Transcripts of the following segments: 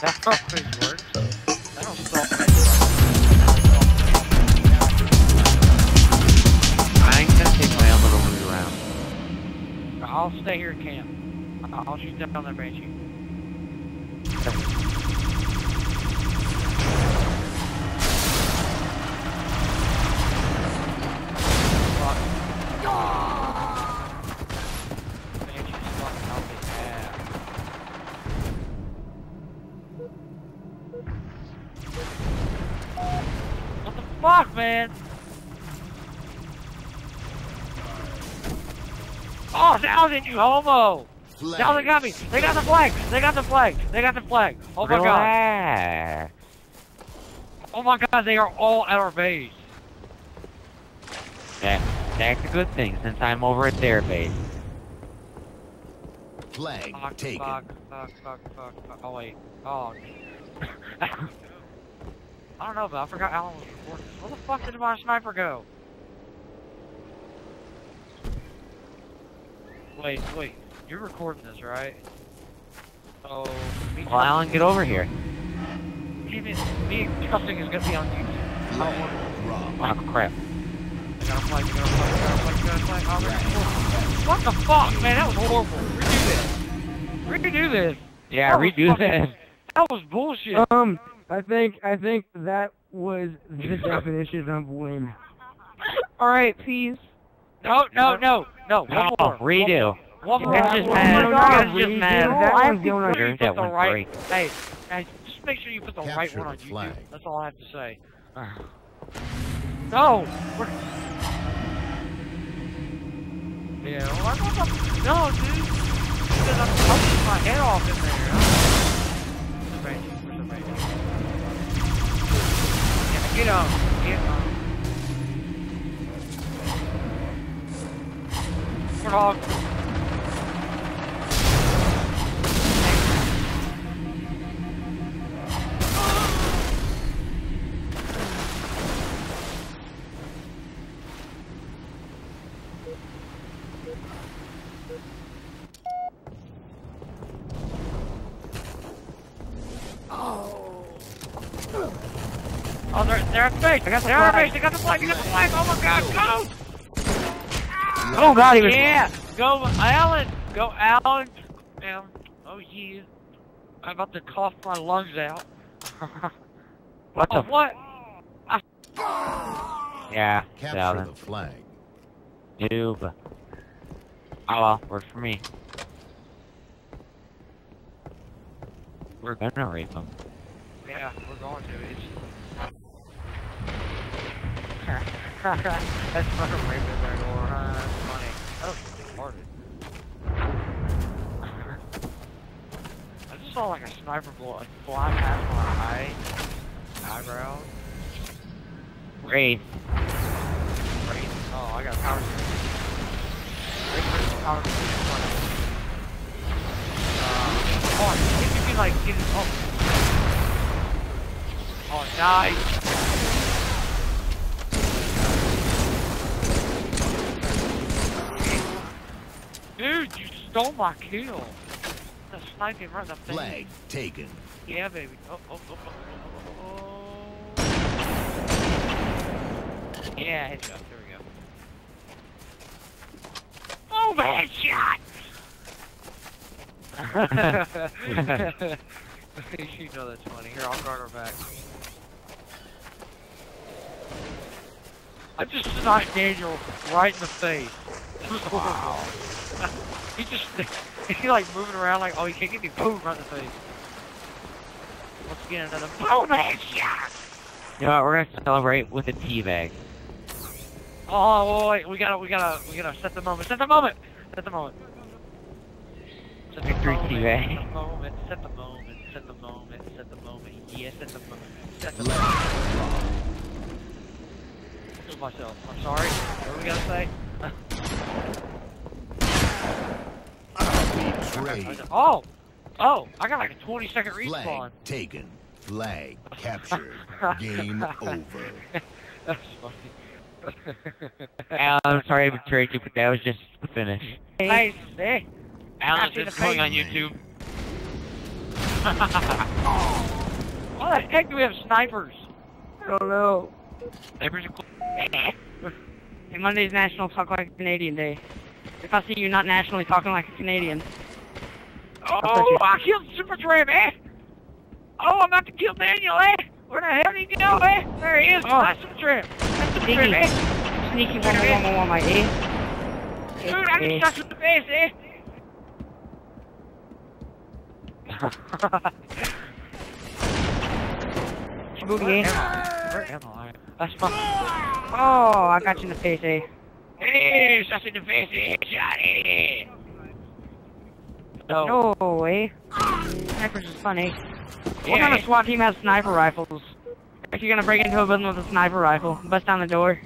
That's not how it works. I don't stop I'm gonna take my own little move around. I'll stay here at camp. I'll I'll shoot down that banshee. Oh, Thousand, you homo! Thousand got me! They got the flag! They got the flag! They got the flag! Oh my god! Oh my god, they are all at our base! That, that's a good thing since I'm over at their base. Flag Fuck, taken. fuck, fuck, fuck, fuck, fuck. Oh wait. Oh. I don't know, but I forgot Alan was recording. Where the fuck did my sniper go? Wait, wait. You're recording this, right? Oh, me, Well, Alan, get over here. me, me cussing is gonna be on YouTube. Flag dropped. Oh, crap. What the fuck, man? That was horrible. Redo this. Redo this. Yeah, That redo fucking- this. That was bullshit. Um, I think I think that was the definition of win. All right, please. No, no, no, no. One No, more. redo. One more. That's One just mad. no, That's no, just redo. mad. That one's going Make sure That put one's right. great. Hey, hey, just make sure you put the right one on YouTube. flag. That's all I have to say. No. We're... Yeah. Well, I don't. No, dude. Because I'm punching my head off in there. Where's the range? Where's the range? Yeah, get on. Get on. Warthog. Oh. oh, they're, they're at base. I got the flag. base. They got the flag. They got the flag. Oh my god, go! Oh, God, he was... Yeah, go Alan. Go Alan. Um, oh yeah. I'm about to cough my lungs out. What oh, the... what? Yeah, Capture Alan. the flag. Noob. Oh well, works for me. We're gonna rape them. Yeah, we're going to. It's. That's fucking raping their door, huh? That's funny. That was retarded. I just saw like a sniper like, fly past my eye, eyebrow. Wraith. Right? Oh, I got a power switch. Right, there's a power switch in front of me. Uh, oh, if you can like get it. Oh. Oh, nice. Dude, you stole my kill. The sniping right in the face. Flag taken. Yeah, baby. Oh, oh, oh, oh, oh, oh. oh. Yeah, headshot. There we go. Oh, headshot! you know that's funny. Here, I'll guard her back. I just sniped Daniel right in the face. Horrible. He just, he like moving around like, oh, he can't get me. Boom, right in the face. Once again, another boom headshot! You know what, we're gonna celebrate with a teabag. Oh, wait, we gotta, we gotta, we gotta set the moment. Set the moment. Set the moment. Set the Victory moment, TV. Set the moment. Set the moment. Set the moment. Set the moment. Yes, set the moment. Set the moment. Kill myself. I'm sorry. What do we gotta say? Betrayed. Oh, oh, I got like a 20 second respawn. Flag taken. Flag captured. Game over. That's funny. Alan, I'm sorry I betrayed you, but that was just the finish. Nice. Hey. Alan, this is the going on face. YouTube. Why the heck do we have snipers? I don't know. Snipers are cool. Hey, Monday's National Talk Like a Canadian Day. If I see you not nationally talking like a Canadian, Oh, I killed Super Tramp, eh? Oh, I'm about to kill Daniel, eh? Where the hell did he go, eh? There he is. Oh. That's Super Tramp. That's Super Sneaky. Tramp, eh? sneaky one one one one my eh? Dude, I just shot you in the face, eh? Booty, eh? Where am I? That's my... Oh, I got you in the face, eh? Hey, shot you in the face, eh? Shot, eh? No. No, eh? Snipers is funny. eh? What kind of SWAT team has sniper rifles? If you're gonna break into a building with a sniper rifle, bust down the door.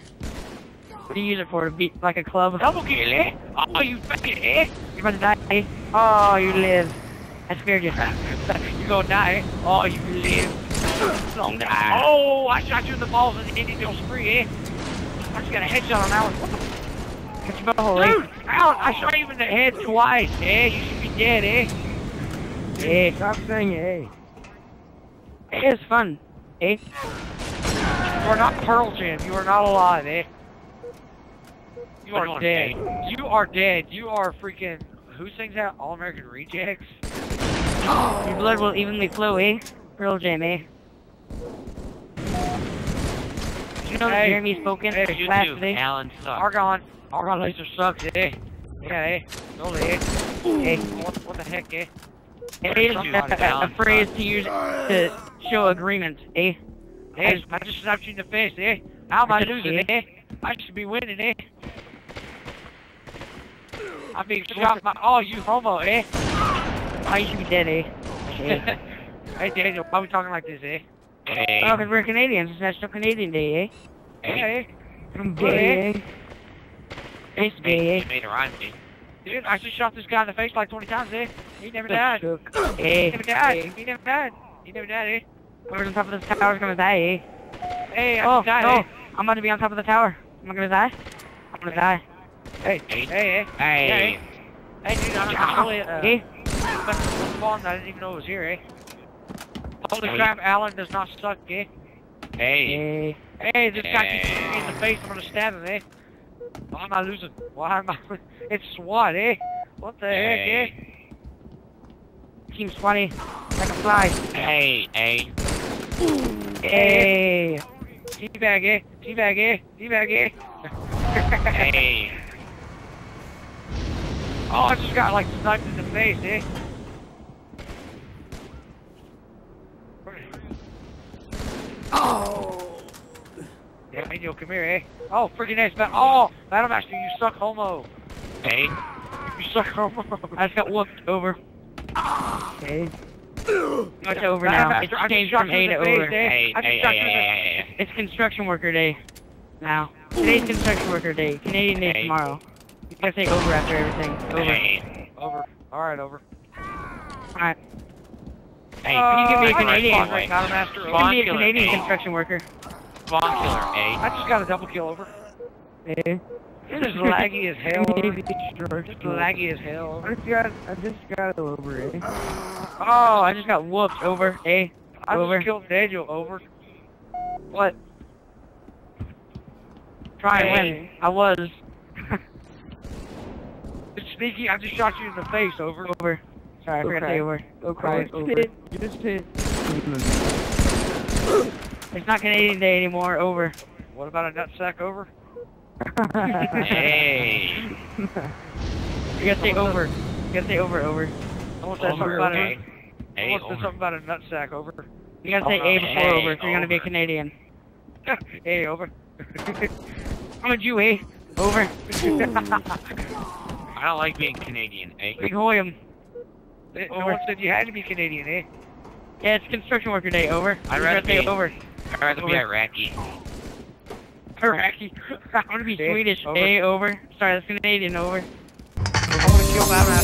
What do you use it for? To beat like a club? Double kill, eh? Oh, you fucking, eh? You're about to die, eh? Oh, you live. I scared you. you gonna die? Oh, you live. Long die. Oh, I shot you in the balls and you didn't spree, eh? I just got a headshot on. What the Catch your butthole, eh? Dude, I shot you in the head twice, eh? You should be dead, eh? Eh? Stop saying hey. It's fun, eh? You are not Pearl Jam. You are not alive, eh? You are dead. You are dead. You are freaking. Who sings that? All American Rejects? Your blood will evenly flow, eh? Pearl Jam, eh? Did you know that Hey. Jeremy spoken Hey, You too. today? Alan sucks. Argon. Argon laser sucks, eh? Yeah, eh? No, eh? Eh? What, what the heck, eh? It is Dude, a, a, a Alan phrase to use to show agreement, eh? Hey, I just slapped you in the face, eh? How am I losing, eh? I should be winning, eh? I'm being shot by all you homo, eh? Oh, you should be dead, eh? Eh? hey, Daniel, why are we talking like this, eh? Hey. Oh, because we're Canadians. It's National Canadian Day, eh? Yeah, eh? I'm Hey. gay. eh? It's Hey, gay, you made a rhyme, dude. Dude, I just shot this guy in the face like 20 times, eh? He never died. He eh? Eh? never died. He never died. He never died, eh? Whoever's on top of this tower is gonna die, eh? Hey, I Oh, just died, no. eh? I'm about to be on top of the tower. Am I gonna die? I'm gonna die. Hey, Hey. hey, eh? Hey. Hey, dude, I'm actually, uh, Eh? but the spawn, I didn't even know it was here, eh? Holy Hey. crap, Alan does not suck, eh? Hey. Eh? Hey, this guy keeps Hey. shooting me in the face, I'm gonna stab him, eh? Why am I losing? Why am I... It's SWAT, eh? What the heck, eh? Hey. Team Swatty. Like a fly. Hey. Hey. Hey. Teabag, eh? Teabag, eh? Teabag, eh? Hey. Oh, I just got, like, sniped in the face, eh? Oh. Yeah, Daniel, come here, eh? Oh, freaking ass, but oh, Battle Master, you suck homo. Hey. You suck homo. I just got whooped over. Okay. No, it's over now. Master, It's I just changed from you A to over. Hey. I just Hey. Hey. you in the- Hey. hey. It's construction worker day now. Today's construction worker day. Canadian day Hey. tomorrow. You gotta say over after everything. Over. Hey. Over. Alright, over. Alright. Hey. Can you give me a Uh, Canadian? I like Battle Master, You over. can be a Canadian construction worker. Spawn killer. Hey. I just got a double kill over. Hey. This is laggy as hell. over. Just laggy as hell. I just got, I just got it over eh? Oh, I just got whooped over. Eh? I Over. just killed Daniel over. What? Try and win. I was. It's sneaky, I just shot you in the face over. Over. Sorry, I forgot to Okay. say over. Okay. Over. Just hit. Just hit. It's not Canadian day anymore. Over. What about a nutsack over? Hey. You gotta say over. You gotta say over. Over. Someone said something Over. about Hey. a, Hey. someone said Over. something about a nutsack over. You gotta say A before Hey, over if you're gonna be a. Canadian. hey, over. I'm a Jew, eh? Over. I don't like being Canadian. Hey. Big Hoyam. no one said you had to be Canadian, eh? Yeah, it's construction worker day. Over. I'd rather gotta say be- over. I'd rather be Iraqi. Iraqi. I'm gonna be Eh, Swedish. over. A over. Sorry, that's Canadian. Over. Gonna kill.